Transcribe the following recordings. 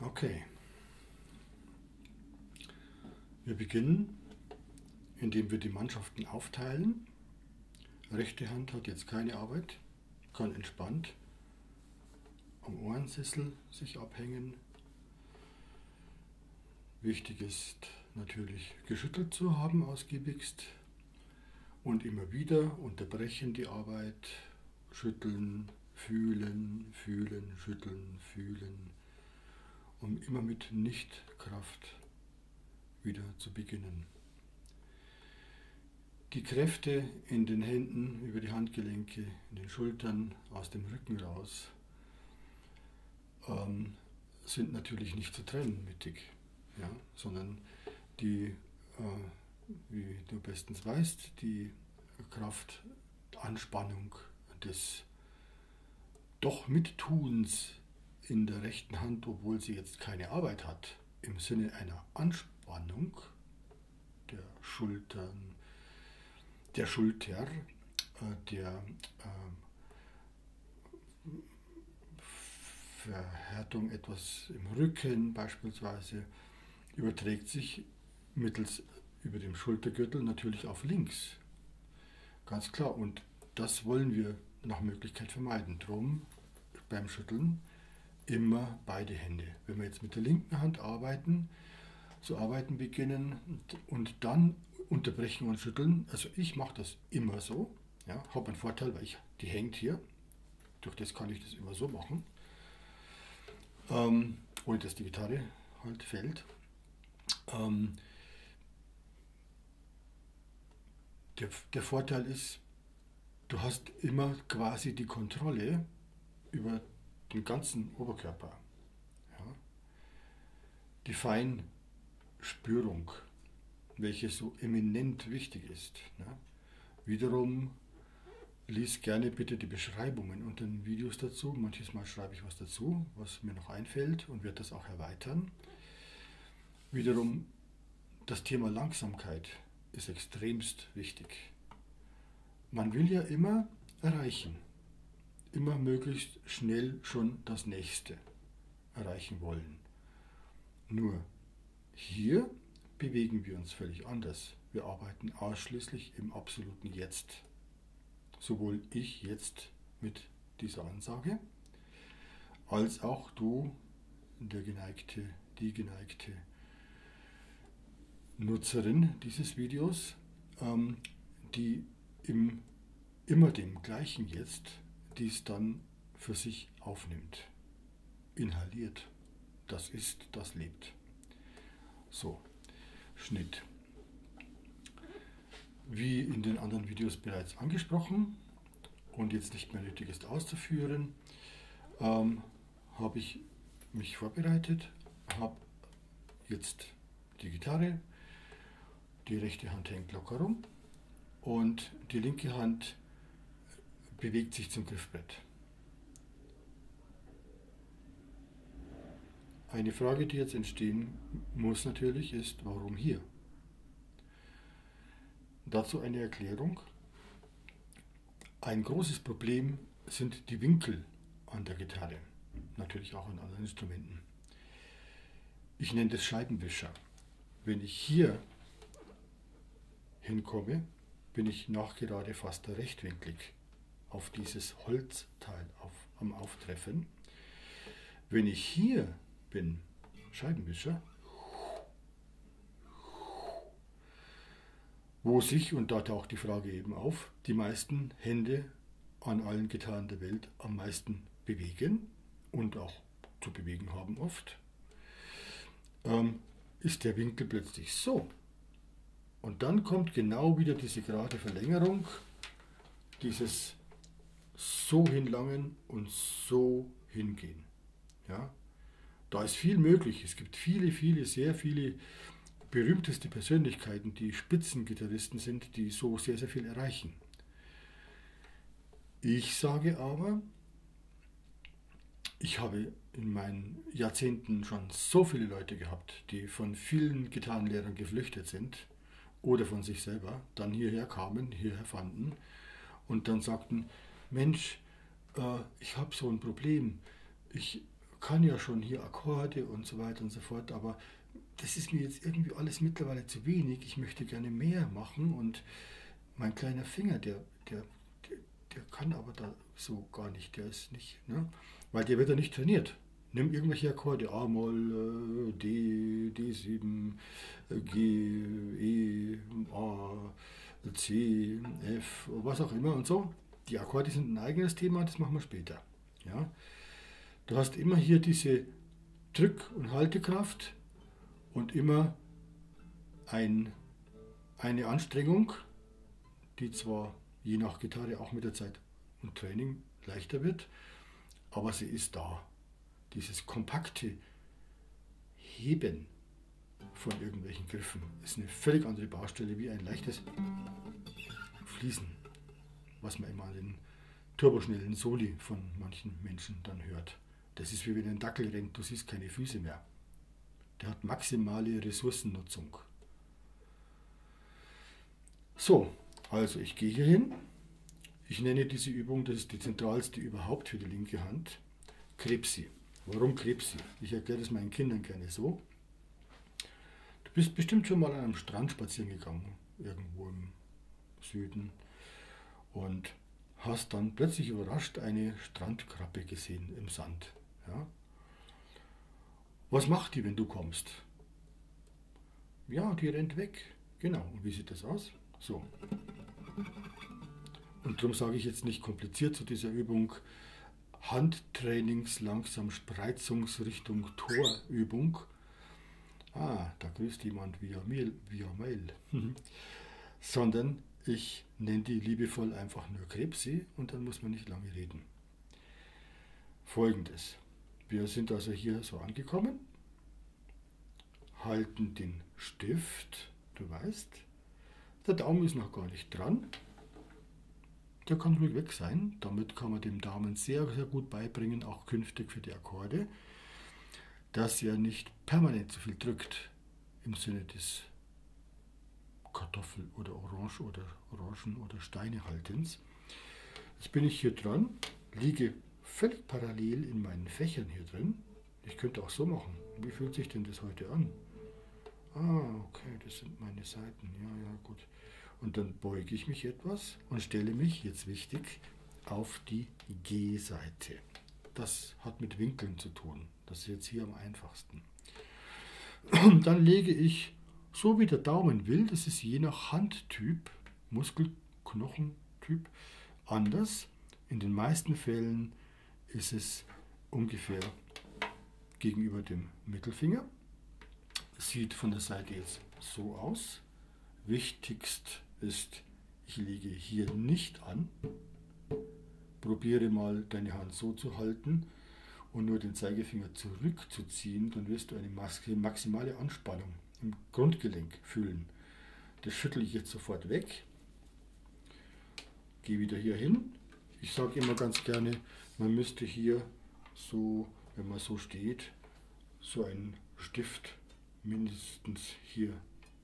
Okay. Wir beginnen, indem wir die Mannschaften aufteilen. Rechte Hand hat jetzt keine Arbeit, kann entspannt am Ohrensessel sich abhängen. Wichtig ist natürlich geschüttelt zu haben, ausgiebigst. Und immer wieder unterbrechen die Arbeit, schütteln, fühlen, fühlen, schütteln, fühlen, um immer mit Nichtkraft wieder zu beginnen. Die Kräfte in den Händen, über die Handgelenke, in den Schultern, aus dem Rücken raus, ähm, sind natürlich nicht zu trennen mittig, ja, sondern die, äh, wie du bestens weißt, die Kraftanspannung des doch Mittuns in der rechten Hand, obwohl sie jetzt keine Arbeit hat, im Sinne einer Anspannung der Schultern, der Schulter, äh, der äh, Verhärtung etwas im Rücken beispielsweise überträgt sich mittels über dem Schultergürtel natürlich auf links. Ganz klar. Und das wollen wir nach Möglichkeit vermeiden. Drum beim Schütteln immer beide Hände. Wenn wir jetzt mit der linken Hand arbeiten, zu arbeiten beginnen und, dann unterbrechen und schütteln, also ich mache das immer so, ja, habe einen Vorteil, weil ich, die hängt hier, durch das kann ich das immer so machen, ähm, ohne dass die Gitarre halt fällt. Ähm, der, der Vorteil ist, du hast immer quasi die Kontrolle über den ganzen Oberkörper. Ja? Die Feinspürung, welche so eminent wichtig ist. Ne? Wiederum lies gerne bitte die Beschreibungen unter den Videos dazu. Manches Mal schreibe ich was dazu, was mir noch einfällt und werde das auch erweitern. Wiederum das Thema Langsamkeit ist extremst wichtig. Man will ja immer erreichen, immer möglichst schnell schon das nächste erreichen wollen. Nur hier bewegen wir uns völlig anders. Wir arbeiten ausschließlich im absoluten Jetzt sowohl ich jetzt mit dieser Ansage, als auch du, der geneigte, die geneigte Nutzerin dieses Videos, ähm, die im immer dem gleichen Jetzt dies dann für sich aufnimmt, inhaliert. Das ist, das lebt. So, Schnitt. Wie in den anderen Videos bereits angesprochen und jetzt nicht mehr nötig ist auszuführen, ähm, habe ich mich vorbereitet, habe jetzt die Gitarre, die rechte Hand hängt locker rum und die linke Hand bewegt sich zum Griffbrett. Eine Frage, die jetzt entstehen muss natürlich, ist, warum hier? Dazu eine Erklärung. Ein großes Problem sind die Winkel an der Gitarre, natürlich auch an anderen Instrumenten. Ich nenne das Scheibenwischer. Wenn ich hier hinkomme, bin ich nachgerade fast rechtwinklig auf dieses Holzteil auf, am Auftreffen. Wenn ich hier bin, Scheibenwischer, wo sich, und da taucht die Frage eben auf, die meisten Hände an allen Gitarren der Welt am meisten bewegen und auch zu bewegen haben oft, ähm, ist der Winkel plötzlich so. Und dann kommt genau wieder diese gerade Verlängerung, dieses so hinlangen und so hingehen. Ja? Da ist viel möglich. Es gibt viele, viele, sehr viele berühmteste Persönlichkeiten, die Spitzengitarristen sind, die so sehr, sehr viel erreichen. Ich sage aber, ich habe in meinen Jahrzehnten schon so viele Leute gehabt, die von vielen Gitarrenlehrern geflüchtet sind oder von sich selber, dann hierher kamen, hierher fanden und dann sagten, Mensch, äh, ich habe so ein Problem, ich kann ja schon hier Akkorde und so weiter und so fort, aber das ist mir jetzt irgendwie alles mittlerweile zu wenig. Ich möchte gerne mehr machen und mein kleiner Finger, der, der, der, der kann aber da so gar nicht, der ist nicht, ne? weil der wird ja nicht trainiert. Nimm irgendwelche Akkorde, A-Moll, äh, D, D7, äh, G, E, A, C, F, was auch immer und so. Die Akkorde sind ein eigenes Thema, das machen wir später. Ja? Du hast immer hier diese Drück- und Haltekraft und immer ein, eine Anstrengung, die zwar je nach Gitarre auch mit der Zeit und Training leichter wird, aber sie ist da. Dieses kompakte Heben von irgendwelchen Griffen ist eine völlig andere Baustelle wie ein leichtes Fließen, was man immer an den turboschnellen Soli von manchen Menschen dann hört. Das ist wie wenn ein Dackel rennt, du siehst keine Füße mehr. Der hat maximale Ressourcennutzung. So, also ich gehe hier hin. Ich nenne diese Übung, das ist die zentralste überhaupt für die linke Hand, Krebsi. Warum Krebsi? Ich erkläre das meinen Kindern gerne so. Du bist bestimmt schon mal an einem Strand spazieren gegangen, irgendwo im Süden, und hast dann plötzlich überrascht eine Strandkrabbe gesehen im Sand. Ja? Was macht die, wenn du kommst? Ja, die rennt weg. Genau. Und wie sieht das aus? So. Und darum sage ich jetzt nicht kompliziert zu dieser Übung Handtrainings langsam Spreizungsrichtung Torübung. Ah, da grüßt jemand via Mail, via Mail. Sondern ich nenne die liebevoll einfach nur Krebsi und dann muss man nicht lange reden. Folgendes. Wir sind also hier so angekommen, halten den Stift, du weißt, der Daumen ist noch gar nicht dran. Der kann ruhig weg sein. Damit kann man dem Daumen sehr, sehr gut beibringen, auch künftig für die Akkorde, dass er nicht permanent zu viel drückt im Sinne des Kartoffel- oder Orange- oder Orangen- oder Steinehaltens. Jetzt bin ich hier dran, liege völlig parallel in meinen Fächern hier drin. Ich könnte auch so machen. Wie fühlt sich denn das heute an? Ah, okay, das sind meine Seiten. Ja, ja, gut. Und dann beuge ich mich etwas und stelle mich, jetzt wichtig, auf die G-Seite. Das hat mit Winkeln zu tun. Das ist jetzt hier am einfachsten. Dann lege ich, so wie der Daumen will, das ist je nach Handtyp, Muskelknochentyp, anders. In den meisten Fällen ist es ungefähr gegenüber dem Mittelfinger. Sieht von der Seite jetzt so aus. Wichtigst ist, ich lege hier nicht an. Probiere mal deine Hand so zu halten und nur den Zeigefinger zurückzuziehen, dann wirst du eine maximale Anspannung im Grundgelenk fühlen. Das schüttle ich jetzt sofort weg. Gehe wieder hier hin. Ich sage immer ganz gerne, man müsste hier so, wenn man so steht, so einen Stift mindestens hier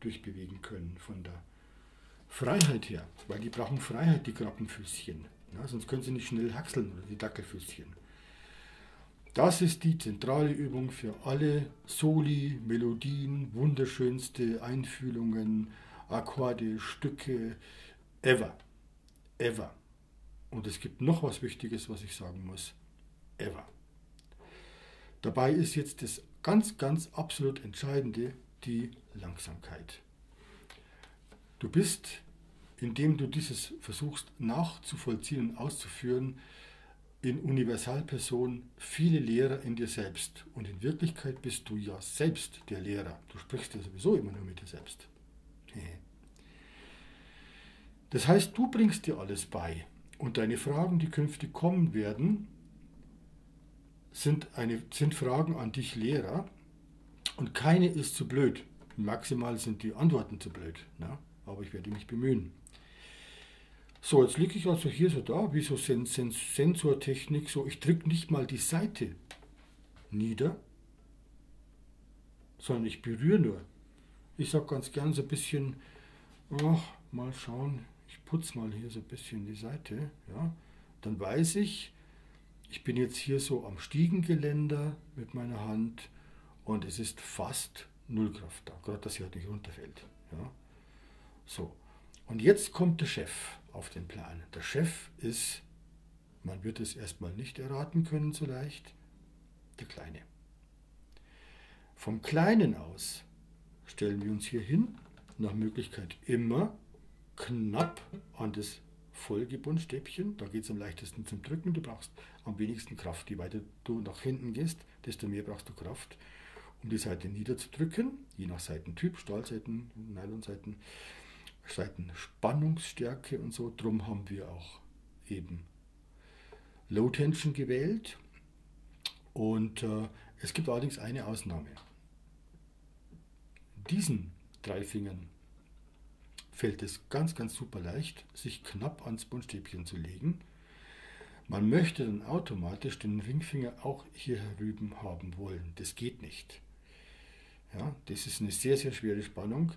durchbewegen können von der Freiheit her, weil die brauchen Freiheit, die Krabbenfüßchen. Ja, sonst können sie nicht schnell haxeln oder die Dackelfüßchen. Das ist die zentrale Übung für alle Soli, Melodien, wunderschönste Einfühlungen, Akkorde, Stücke, ever. Ever. Und es gibt noch was Wichtiges, was ich sagen muss. Ever. Dabei ist jetzt das ganz, ganz absolut Entscheidende die Langsamkeit. Du bist, indem du dieses versuchst nachzuvollziehen und auszuführen, in Universalperson viele Lehrer in dir selbst. Und in Wirklichkeit bist du ja selbst der Lehrer. Du sprichst ja sowieso immer nur mit dir selbst. Das heißt, du bringst dir alles bei. Und deine Fragen, die künftig kommen werden, sind, eine, sind Fragen an dich Lehrer. Und keine ist zu blöd. Maximal sind die Antworten zu blöd. Ne? Aber ich werde mich bemühen. So, jetzt liege ich also hier so da, wie so Sen Sen Sensortechnik. So, ich drücke nicht mal die Seite nieder, sondern ich berühre nur. Ich sage ganz gern so ein bisschen, ach, mal schauen, ich putze mal hier so ein bisschen die Seite, ja, dann weiß ich, ich bin jetzt hier so am Stiegengeländer mit meiner Hand und es ist fast null Kraft da, gerade dass sie halt nicht runterfällt. Ja? So, und jetzt kommt der Chef auf den Plan. Der Chef ist, man wird es erstmal nicht erraten können so leicht, der Kleine. Vom Kleinen aus stellen wir uns hier hin, nach Möglichkeit immer knapp an das Folgebundstäbchen. Da geht es am leichtesten zum Drücken. Du brauchst am wenigsten Kraft. Je weiter du nach hinten gehst, desto mehr brauchst du Kraft, um die Seite niederzudrücken. Je nach Seitentyp, Stahlseiten, Nylonseiten, Seitenspannungsstärke und so. Drum haben wir auch eben Low Tension gewählt. Und äh, es gibt allerdings eine Ausnahme. Diesen drei Fingern fällt es ganz, ganz super leicht, sich knapp ans Buntstäbchen zu legen. Man möchte dann automatisch den Ringfinger auch hier herüben haben wollen. Das geht nicht. Ja, das ist eine sehr, sehr schwere Spannung.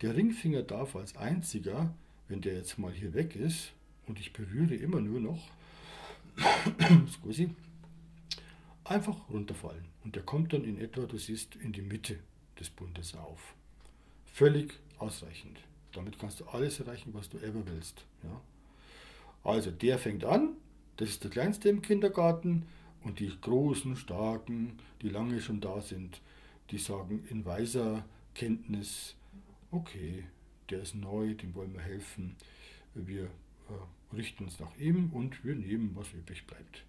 Der Ringfinger darf als einziger, wenn der jetzt mal hier weg ist, und ich berühre immer nur noch, einfach runterfallen. Und der kommt dann in etwa, du siehst, in die Mitte des Bundes auf. Völlig ausreichend. Damit kannst du alles erreichen, was du ever willst. Ja? Also der fängt an, das ist der kleinste im Kindergarten und die großen, starken, die lange schon da sind, die sagen in weiser Kenntnis, okay, der ist neu, dem wollen wir helfen, wir äh, richten uns nach ihm und wir nehmen, was übrig bleibt.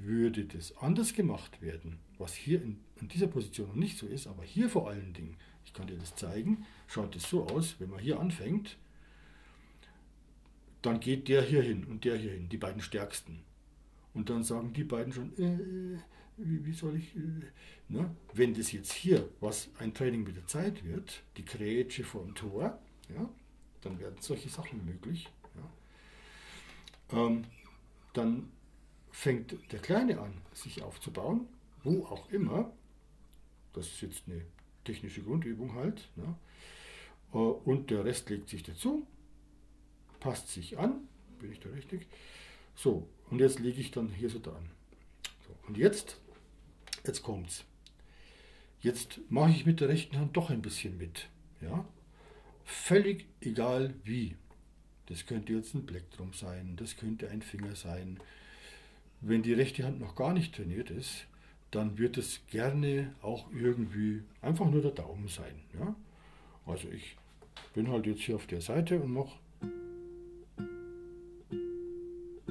Würde das anders gemacht werden, was hier in, in dieser Position noch nicht so ist, aber hier vor allen Dingen, ich kann dir das zeigen, schaut es so aus, wenn man hier anfängt, dann geht der hier hin und der hier hin, die beiden stärksten. Und dann sagen die beiden schon, äh, wie, wie, soll ich, äh, ne? wenn das jetzt hier, was ein Training mit der Zeit wird, die Grätsche vom Tor, ja, dann werden solche Sachen möglich. Ja. Ähm, dann fängt der Kleine an, sich aufzubauen, wo auch immer. Das ist jetzt eine technische Grundübung halt. Ne? Äh, und der Rest legt sich dazu, passt sich an, bin ich da richtig? So, und jetzt lege ich dann hier so dran. So, und jetzt, jetzt kommt's. Jetzt mache ich mit der rechten Hand doch ein bisschen mit. Ja? Völlig egal wie. Das könnte jetzt ein Plektrum sein, das könnte ein Finger sein. Wenn die rechte Hand noch gar nicht trainiert ist, dann wird es gerne auch irgendwie einfach nur der Daumen sein. Ja? Also ich bin halt jetzt hier auf der Seite und mache.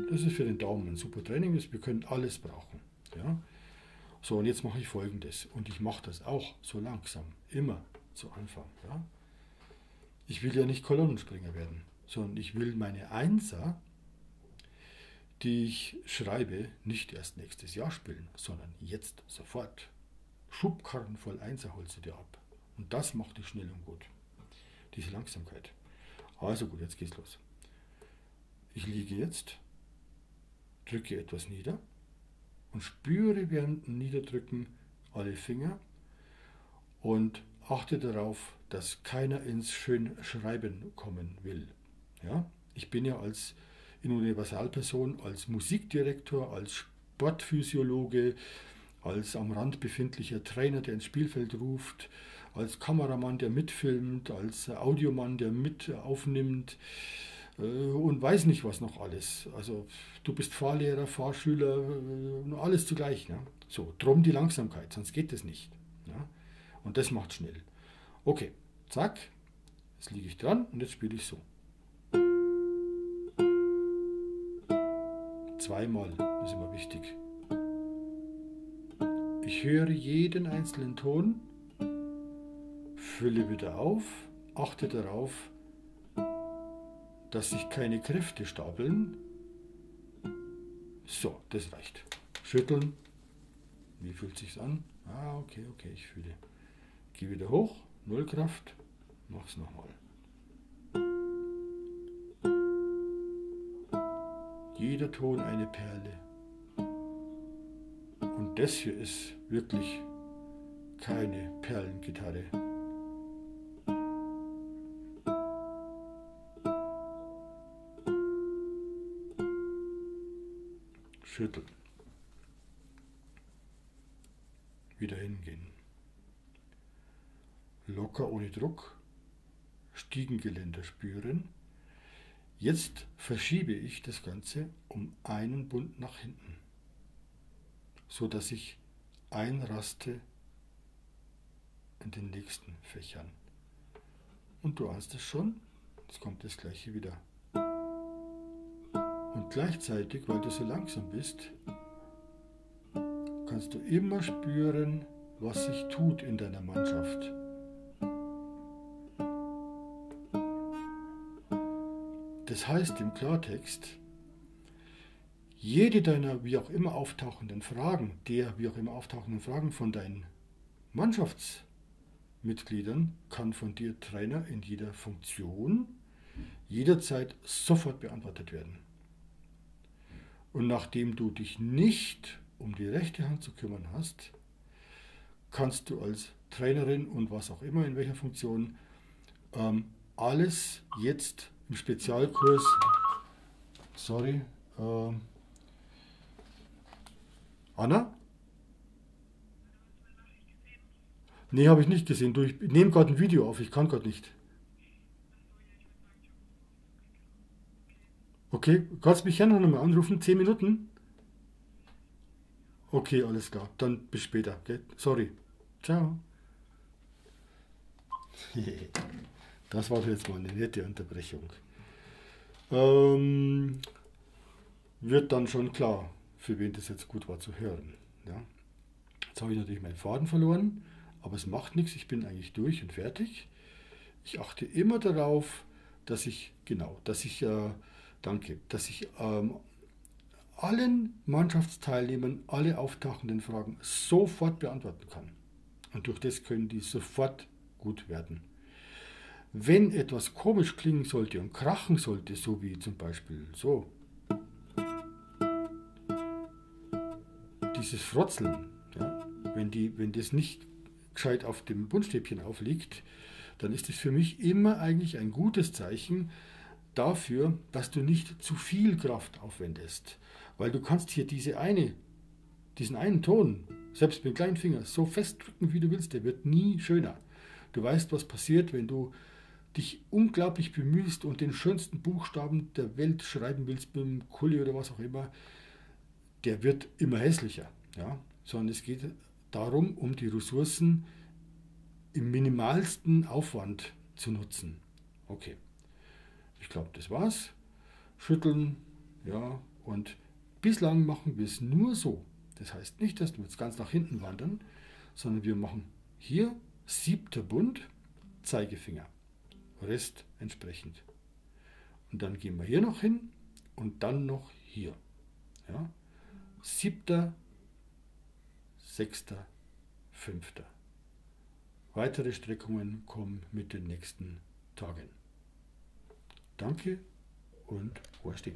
Das ist für den Daumen ein super Training, wir können alles brauchen. Ja? So, und jetzt mache ich folgendes. Und ich mache das auch so langsam, immer zu Anfang. Ja? Ich will ja nicht Kolonnenspringer werden, sondern ich will meine Einser die ich schreibe, nicht erst nächstes Jahr spielen, sondern jetzt sofort. Schubkarren voll Einser holst du dir ab. Und das macht dich schnell und gut. Diese Langsamkeit. Also gut, jetzt geht's los. Ich liege jetzt, drücke etwas nieder und spüre während dem Niederdrücken alle Finger und achte darauf, dass keiner ins Schönschreiben kommen will. Ja? Ich bin ja als in Universalperson als Musikdirektor, als Sportphysiologe, als am Rand befindlicher Trainer, der ins Spielfeld ruft, als Kameramann, der mitfilmt, als Audiomann, der mit aufnimmt und weiß nicht was noch alles. Also du bist Fahrlehrer, Fahrschüler, äh, alles zugleich. Ne? So, drum die Langsamkeit, sonst geht es nicht. Ja? Und das macht schnell. Okay, zack, jetzt liege ich dran und jetzt spiele ich so. Zweimal ist immer wichtig. Ich höre jeden einzelnen Ton, fülle wieder auf, achte darauf, dass sich keine Kräfte stapeln. So, das reicht. Schütteln. Wie fühlt sich's an? Ah, okay, okay, ich fühle. Geh wieder hoch, Null Kraft, mach's nochmal. jeder Ton eine Perle. Und das hier ist wirklich keine Perlengitarre. Schütteln. wieder hingehen. Locker ohne Druck, Stiegengeländer spüren. Jetzt verschiebe ich das Ganze um einen Bund nach hinten, so dass ich einraste in den nächsten Fächern. Und du ahnst es schon, jetzt kommt das gleiche wieder. Und gleichzeitig, weil du so langsam bist, kannst du immer spüren, was sich tut in deiner Mannschaft. Das heißt im Klartext, jede deiner wie auch immer auftauchenden Fragen, der wie auch immer auftauchenden Fragen von deinen Mannschaftsmitgliedern kann von dir Trainer in jeder Funktion jederzeit sofort beantwortet werden. Und nachdem du dich nicht um die rechte Hand zu kümmern hast, kannst du als Trainerin und was auch immer in welcher Funktion ähm, alles jetzt im Spezialkurs, sorry, äh, Anna? Nee, habe ich nicht gesehen. Du, ich nehme gerade ein Video auf, ich kann gerade nicht. Okay, kannst du mich gerne noch mal anrufen? Zehn Minuten? Okay, alles klar. Dann bis später. Okay? Sorry. Ciao. Das war jetzt mal eine nette Unterbrechung. Ähm, wird dann schon klar, für wen das jetzt gut war zu hören. Ja? Jetzt habe ich natürlich meinen Faden verloren, aber es macht nichts. Ich bin eigentlich durch und fertig. Ich achte immer darauf, dass ich, genau, dass ich, äh, danke, dass ich ähm, allen Mannschaftsteilnehmern alle auftauchenden Fragen sofort beantworten kann. Und durch das können die sofort gut werden. Wenn etwas komisch klingen sollte und krachen sollte, so wie zum Beispiel so, dieses Frotzeln, ja, wenn, die, wenn das nicht gescheit auf dem Buntstäbchen aufliegt, dann ist es für mich immer eigentlich ein gutes Zeichen dafür, dass du nicht zu viel Kraft aufwendest. Weil du kannst hier diese eine, diesen einen Ton, selbst mit dem kleinen Finger, so festdrücken, wie du willst, der wird nie schöner. Du weißt, was passiert, wenn du dich unglaublich bemühst und den schönsten Buchstaben der Welt schreiben willst, mit dem Kuli oder was auch immer, der wird immer hässlicher. Ja? Sondern es geht darum, um die Ressourcen im minimalsten Aufwand zu nutzen. Okay. Ich glaube, das war's. Schütteln, ja, und Bislang machen wir es nur so. Das heißt nicht, dass wir jetzt ganz nach hinten wandern, sondern wir machen hier siebter Bund, Zeigefinger. Rest entsprechend. Und dann gehen wir hier noch hin und dann noch hier. Ja? Siebter, sechster, fünfter. Weitere Streckungen kommen mit den nächsten Tagen. Danke und Horsti.